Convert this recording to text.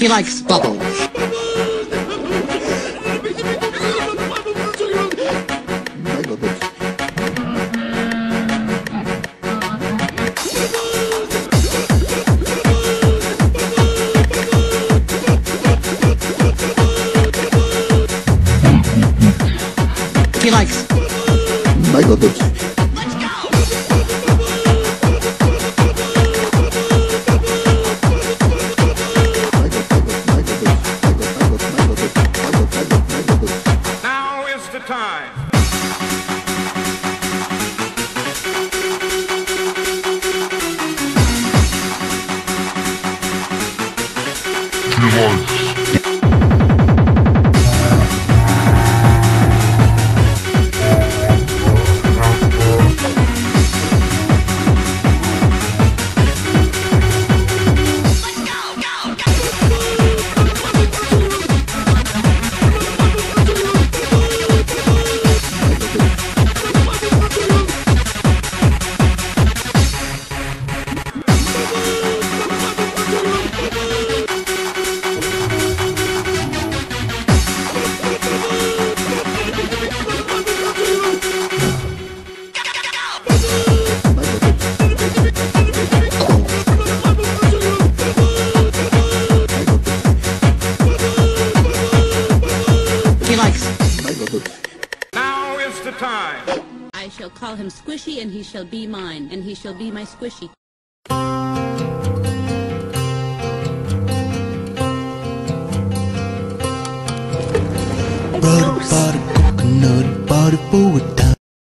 He likes bubbles. He likes Now is time. he Now is the time. I shall call him Squishy, and he shall be mine, and he shall be my Squishy. Brother bought a coconut, bought it for a